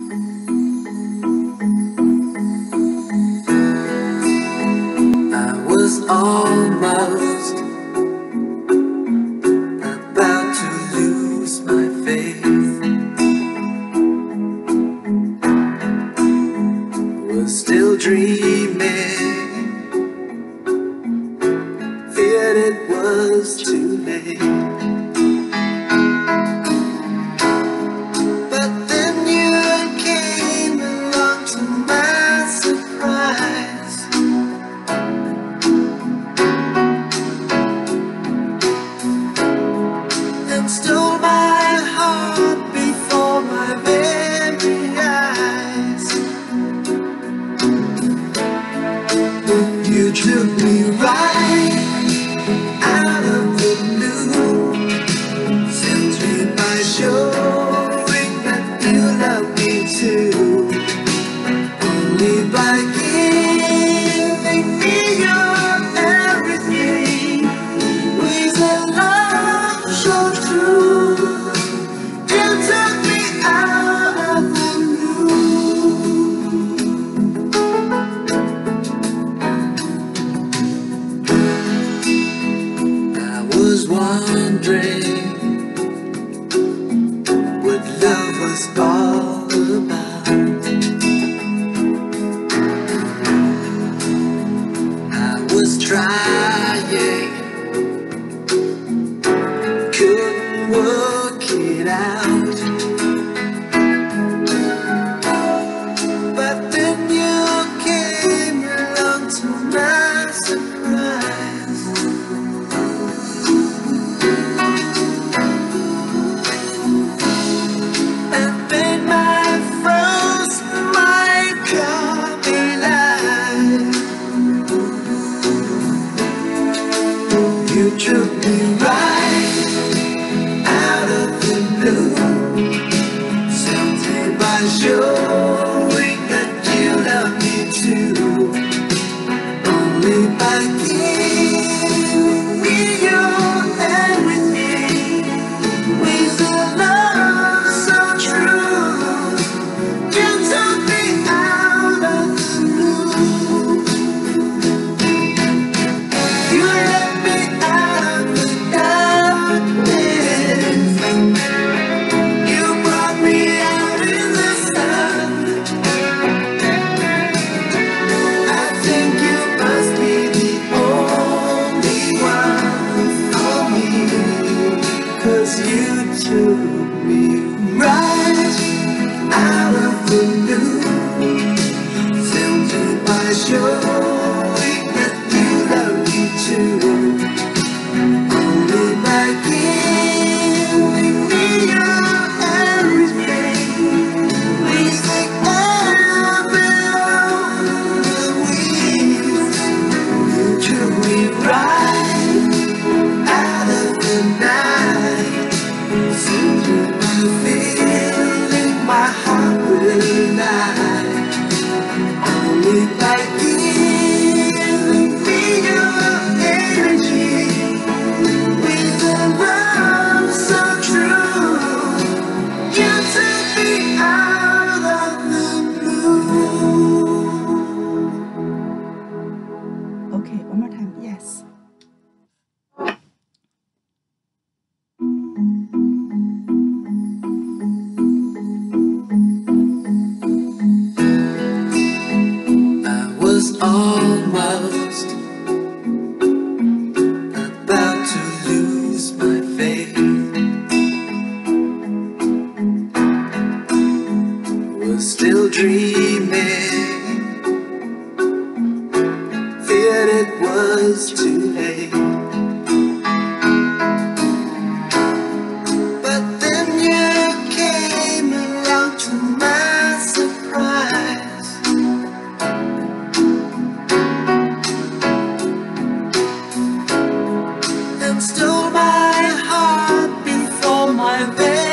I was almost about to lose my faith. Was still dreaming. you love me too. it's all about. I was trying. almost about to lose my faith. Was still dreaming, feared it was too. and then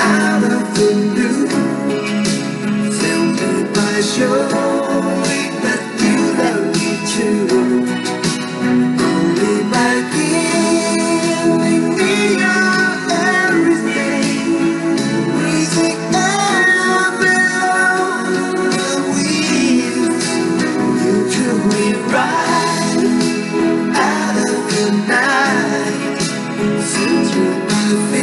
out of the blue, by showing that you love me too. Only by giving me your everything, the. You took me right out of the night. Since we I